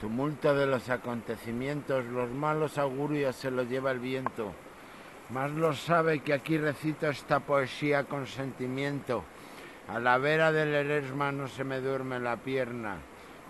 Tumulto de los acontecimientos, los malos augurios se los lleva el viento. Más lo sabe que aquí recito esta poesía con sentimiento. A la vera del Eresma no se me duerme la pierna.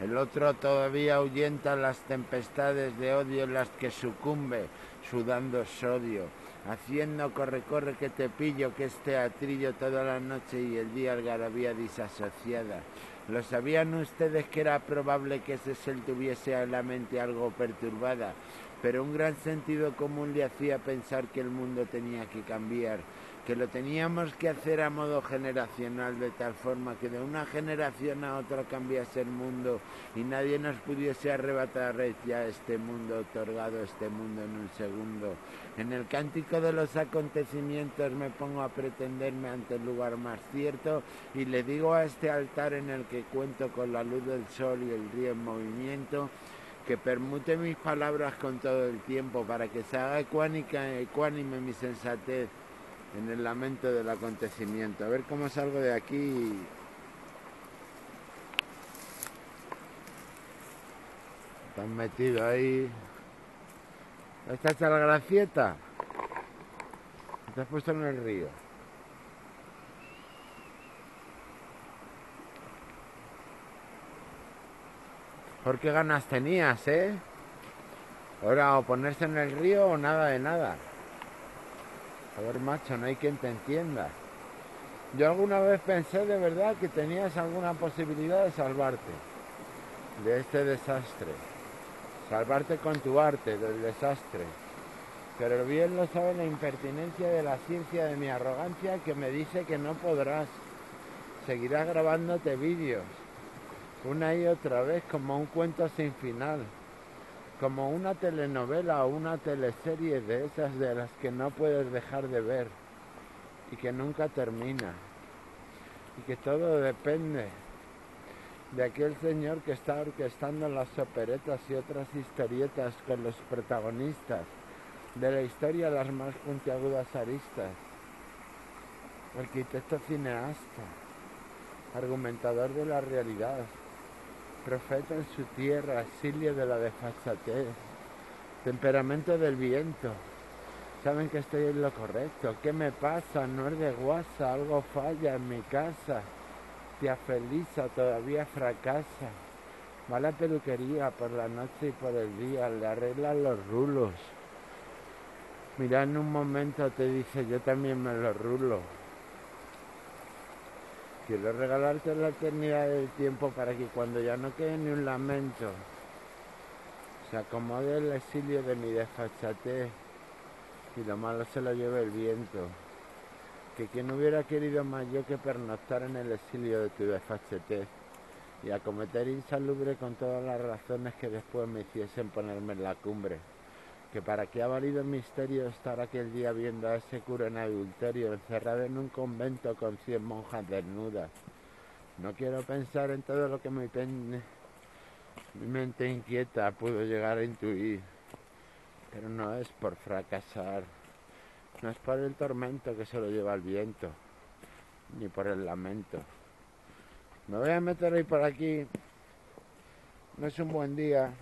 El otro todavía ahuyenta las tempestades de odio en las que sucumbe, sudando sodio, haciendo corre, corre que te pillo, que este atrillo toda la noche y el día algarabía disasociada. ¿Lo sabían ustedes que era probable que ser tuviese la mente algo perturbada? Pero un gran sentido común le hacía pensar que el mundo tenía que cambiar, que lo teníamos que hacer a modo generacional, de tal forma que de una generación a otra cambiase el mundo y nadie nos pudiese arrebatar ya este mundo, otorgado este mundo en un segundo. En el cántico de los acontecimientos me pongo a pretenderme ante el lugar más cierto y le digo a este altar en el que cuento con la luz del sol y el río en movimiento, que permute mis palabras con todo el tiempo para que se haga ecuánime mi sensatez en el lamento del acontecimiento. A ver cómo salgo de aquí. Están metido ahí. ¿Está hecha la gracieta? Te has puesto en el río. ¿Por qué ganas tenías, eh? Ahora o ponerse en el río o nada de nada. A ver, macho, no hay quien te entienda. Yo alguna vez pensé de verdad que tenías alguna posibilidad de salvarte de este desastre. Salvarte con tu arte del desastre. Pero bien lo sabe la impertinencia de la ciencia de mi arrogancia que me dice que no podrás. Seguirás grabándote vídeos una y otra vez como un cuento sin final como una telenovela o una teleserie de esas de las que no puedes dejar de ver y que nunca termina. Y que todo depende de aquel señor que está orquestando las operetas y otras historietas con los protagonistas de la historia las más puntiagudas aristas, arquitecto cineasta, argumentador de la realidad, profeta en su tierra, exilio de la desfachatez, temperamento del viento. Saben que estoy en lo correcto. ¿Qué me pasa? No es de guasa, algo falla en mi casa. Tía Felisa todavía fracasa. Va a la peluquería por la noche y por el día, le arreglan los rulos. Mira, en un momento te dice, yo también me los rulo. Quiero regalarte la eternidad del tiempo para que cuando ya no quede ni un lamento, se acomode el exilio de mi desfachatez y lo malo se lo lleve el viento. Que quien hubiera querido más yo que pernoctar en el exilio de tu desfachatez y acometer insalubre con todas las razones que después me hiciesen ponerme en la cumbre que para qué ha valido el misterio estar aquel día viendo a ese cura en adulterio encerrado en un convento con cien monjas desnudas. No quiero pensar en todo lo que mi, mi mente inquieta pudo llegar a intuir, pero no es por fracasar, no es por el tormento que se lo lleva el viento, ni por el lamento. Me voy a meter ahí por aquí, no es un buen día,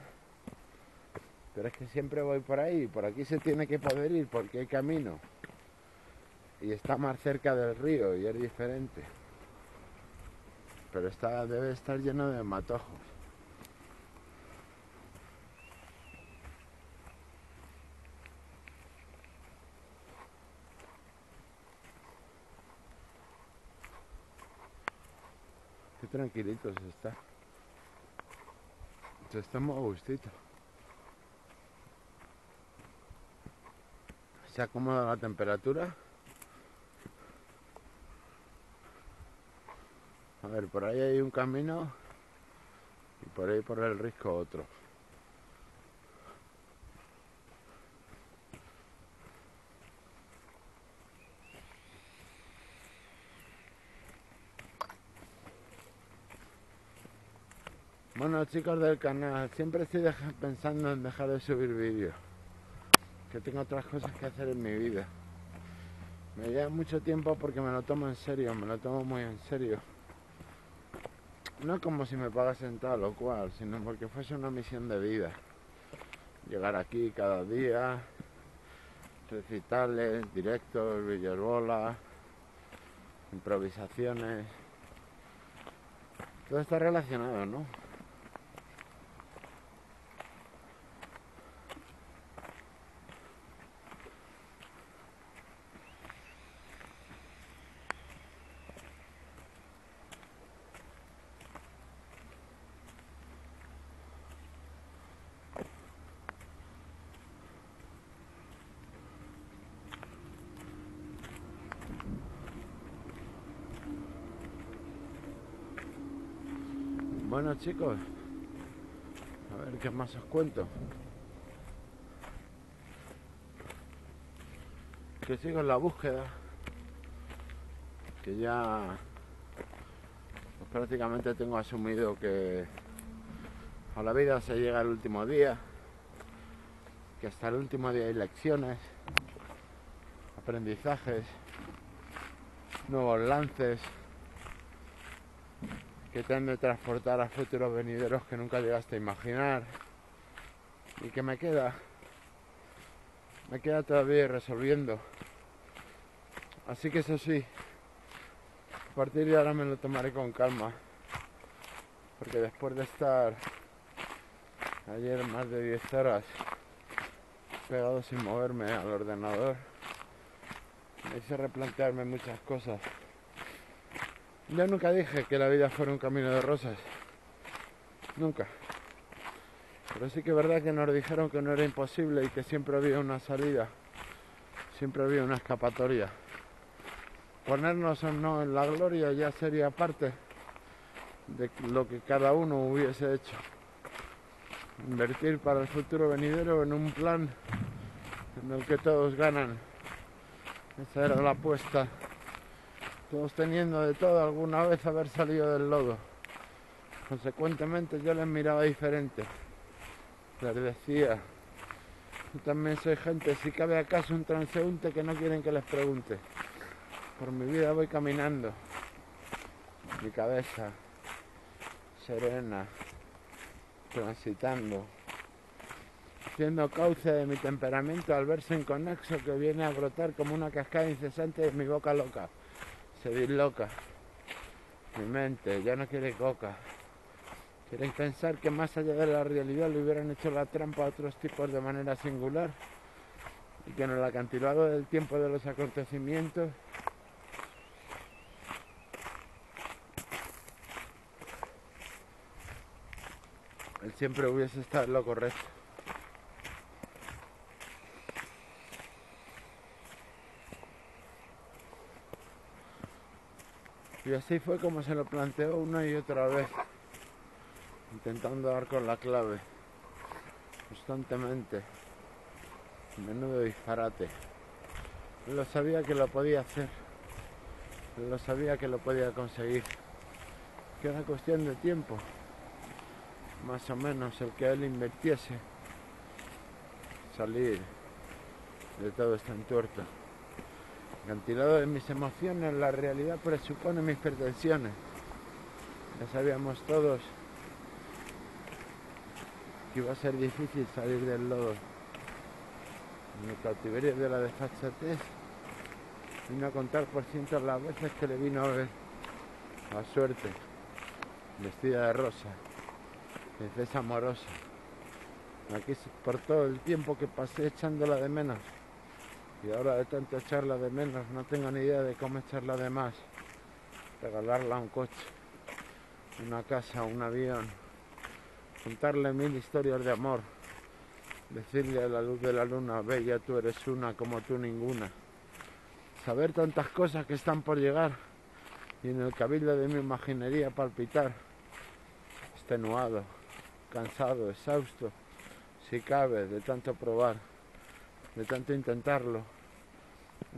pero es que siempre voy por ahí, por aquí se tiene que poder ir porque hay camino. Y está más cerca del río y es diferente. Pero está, debe estar lleno de matojos. Qué tranquilito se está. Se está muy gustito. Se acomoda la temperatura. A ver, por ahí hay un camino y por ahí por el risco otro. Bueno chicos del canal, siempre estoy pensando en dejar de subir vídeos que tengo otras cosas que hacer en mi vida. Me lleva mucho tiempo porque me lo tomo en serio, me lo tomo muy en serio. no como si me pagasen tal o cual, sino porque fuese una misión de vida. Llegar aquí cada día, recitales, directos, villarbola, improvisaciones. Todo está relacionado, ¿no? Bueno chicos, a ver qué más os cuento. Que sigo en la búsqueda, que ya pues, prácticamente tengo asumido que a la vida se llega el último día, que hasta el último día hay lecciones, aprendizajes, nuevos lances que te han de transportar a futuros venideros que nunca llegaste a imaginar. Y que me queda me queda todavía resolviendo. Así que eso sí a partir de ahora me lo tomaré con calma. Porque después de estar ayer más de 10 horas pegado sin moverme al ordenador me hice replantearme muchas cosas yo nunca dije que la vida fuera un camino de rosas. Nunca. Pero sí que es verdad que nos dijeron que no era imposible y que siempre había una salida. Siempre había una escapatoria. Ponernos o no en la gloria ya sería parte de lo que cada uno hubiese hecho. Invertir para el futuro venidero en un plan en el que todos ganan. Esa era la apuesta todos teniendo de todo alguna vez haber salido del lodo. Consecuentemente yo les miraba diferente. Les decía, yo también soy gente, si cabe acaso un transeúnte que no quieren que les pregunte. Por mi vida voy caminando, mi cabeza serena, transitando, haciendo cauce de mi temperamento al verse en conexo que viene a brotar como una cascada incesante de mi boca loca se disloca. Mi mente ya no quiere coca. Quieren pensar que más allá de la realidad le hubieran hecho la trampa a otros tipos de manera singular y que en el acantilado del tiempo de los acontecimientos él siempre hubiese estado en lo correcto. Y así fue como se lo planteó una y otra vez, intentando dar con la clave, constantemente. Menudo disparate. Lo sabía que lo podía hacer, lo sabía que lo podía conseguir, que era cuestión de tiempo, más o menos el que él invirtiese, salir de todo este entuerto acantilado de mis emociones, la realidad presupone mis pretensiones. Ya sabíamos todos que iba a ser difícil salir del lodo. En el cautiverio de la desfachatez vino a contar por cientos las veces que le vino a ver a suerte, vestida de rosa, princesa amorosa. Aquí por todo el tiempo que pasé echándola de menos. Y ahora de tanto echarla de menos, no tengo ni idea de cómo echarla de más. Regalarla a un coche, una casa, un avión. Contarle mil historias de amor. Decirle a la luz de la luna, bella, tú eres una como tú ninguna. Saber tantas cosas que están por llegar y en el cabildo de mi imaginería palpitar. Extenuado, cansado, exhausto, si cabe, de tanto probar, de tanto intentarlo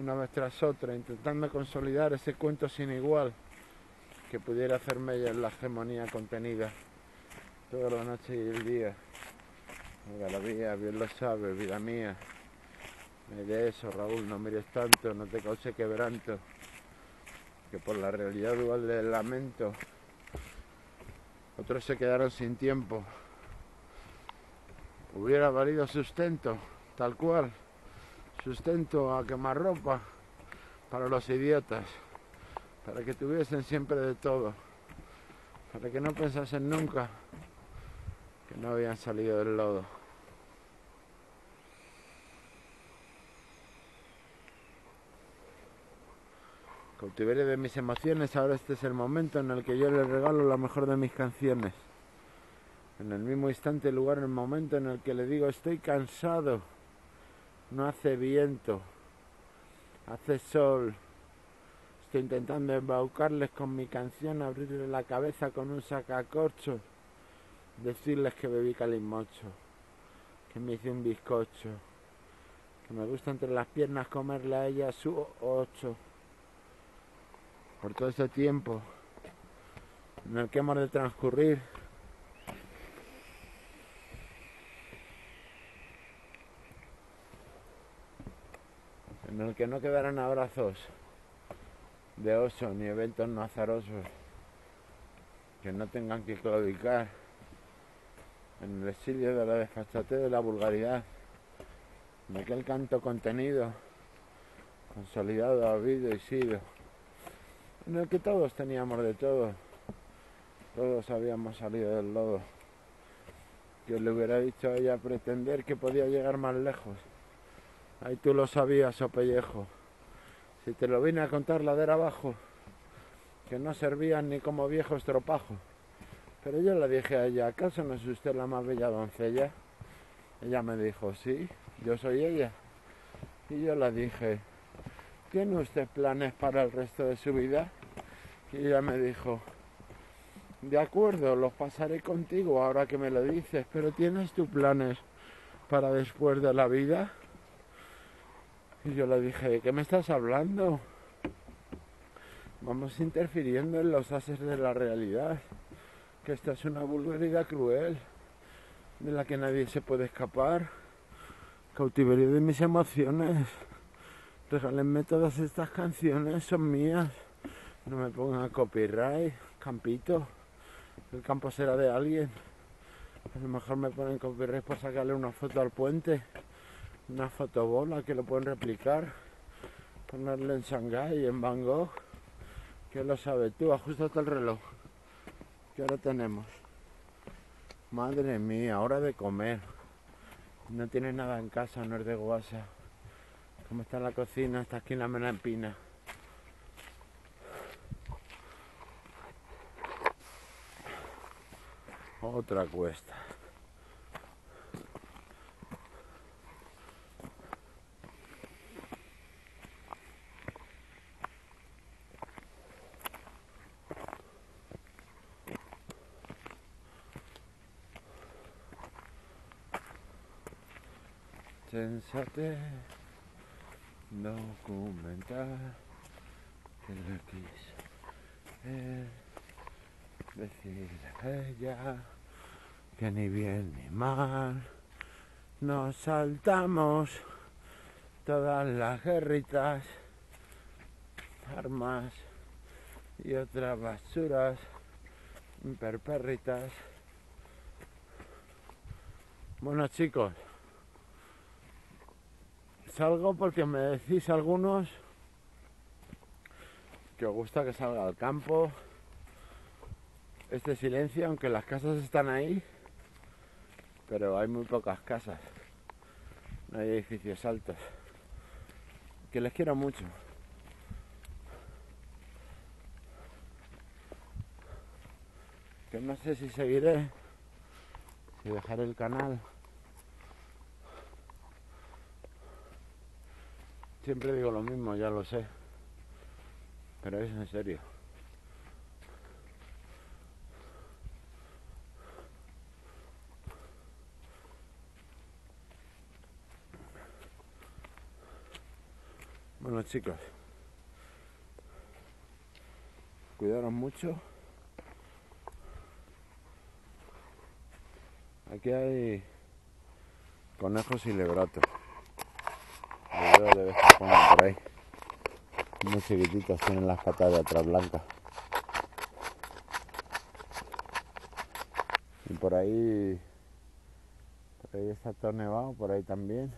una vez tras otra, intentando consolidar ese cuento sin igual que pudiera hacerme ella en la hegemonía contenida toda la noche y el día. Galavía, bien lo sabe, vida mía. De eso, Raúl, no mires tanto, no te cause quebranto, que por la realidad dual del lamento Otros se quedaron sin tiempo. Hubiera valido sustento, tal cual. Sustento a quemar ropa para los idiotas. Para que tuviesen siempre de todo. Para que no pensasen nunca que no habían salido del lodo. Cautiverio de mis emociones, ahora este es el momento en el que yo le regalo la mejor de mis canciones. En el mismo instante, lugar, el momento en el que le digo estoy cansado, no hace viento, hace sol. Estoy intentando embaucarles con mi canción, abrirle la cabeza con un sacacorcho, decirles que bebí calimocho, que me hice un bizcocho, que me gusta entre las piernas comerle a ella su ocho por todo ese tiempo en el que hemos de transcurrir. En el que no quedarán abrazos de oso ni eventos no azarosos que no tengan que claudicar en el exilio de la desfachatez de la vulgaridad, en aquel canto contenido, consolidado, habido y sido en el que todos teníamos de todo, todos habíamos salido del lodo. Yo le hubiera dicho a ella pretender que podía llegar más lejos. Ahí tú lo sabías, o pellejo. Si te lo vine a contar ladera abajo, que no servían ni como viejo estropajo. Pero yo le dije a ella, ¿acaso no es usted la más bella doncella? Ella me dijo, sí, yo soy ella. Y yo le dije, ¿tiene usted planes para el resto de su vida? Y ella me dijo, de acuerdo, los pasaré contigo ahora que me lo dices, pero ¿tienes tus planes para después de la vida? Y yo le dije, ¿de qué me estás hablando? Vamos interfiriendo en los haces de la realidad, que esta es una vulgaridad cruel, de la que nadie se puede escapar. Cautiverio de mis emociones. Regálenme todas estas canciones, son mías. No me pongan copyright, campito. El campo será de alguien. A lo mejor me ponen copyright por sacarle una foto al puente. Una fotobola que lo pueden replicar. Ponerle en Shanghai, en Bangkok. ¿Qué lo sabes tú? Ajustate el reloj. ¿Qué hora tenemos? Madre mía, hora de comer. No tienes nada en casa, no es de guasa. ¿Cómo está la cocina? Está aquí en la mena pina. otra cuesta. Sensate documentar que le quise decir a ella que ni bien ni mal nos saltamos todas las guerritas, armas y otras basuras imperperritas. Bueno chicos, salgo porque me decís algunos que os gusta que salga al campo este silencio, aunque las casas están ahí, pero hay muy pocas casas, no hay edificios altos, que les quiero mucho. Que no sé si seguiré, si dejaré el canal. Siempre digo lo mismo, ya lo sé, pero es en serio. Bueno chicos, cuidaros mucho. Aquí hay conejos y lebratos. Veo de vez cuando por ahí. Muy chiquititos, tienen las patas de atrás blancas. ahí, por ahí está todo nevado, por ahí también.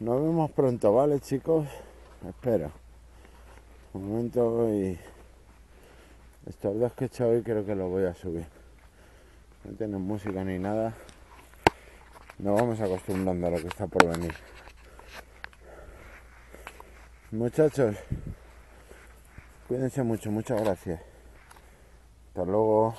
Nos vemos pronto, ¿vale chicos? Espera. Un momento y estos dos que he hecho hoy creo que los voy a subir. No tienen música ni nada. Nos vamos acostumbrando a lo que está por venir. Muchachos, cuídense mucho, muchas gracias. Hasta luego.